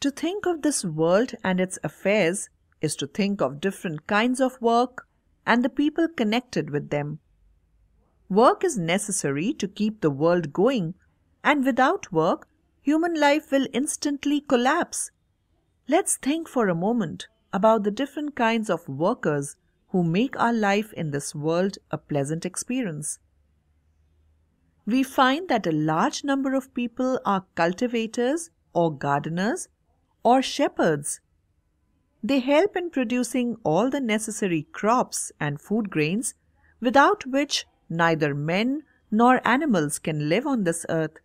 To think of this world and its affairs is to think of different kinds of work and the people connected with them. Work is necessary to keep the world going, and without work, human life will instantly collapse. Let's think for a moment about the different kinds of workers who make our life in this world a pleasant experience. We find that a large number of people are cultivators or gardeners or shepherds. They help in producing all the necessary crops and food grains without which neither men nor animals can live on this earth.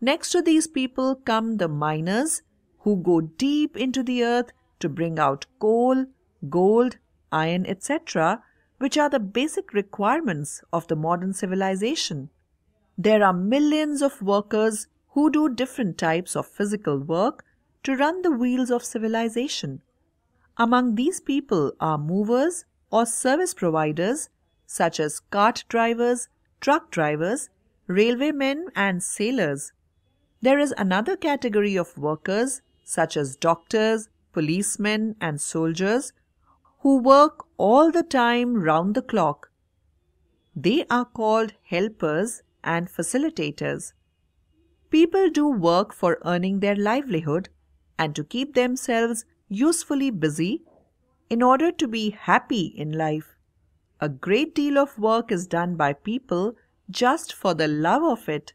Next to these people come the miners who go deep into the earth to bring out coal, gold, iron, etc., which are the basic requirements of the modern civilization. There are millions of workers who do different types of physical work to run the wheels of civilization. Among these people are movers or service providers such as cart drivers, truck drivers, railwaymen, and sailors. There is another category of workers such as doctors, policemen, and soldiers who work all the time round the clock. They are called helpers and facilitators. People do work for earning their livelihood and to keep themselves usefully busy in order to be happy in life. A great deal of work is done by people just for the love of it.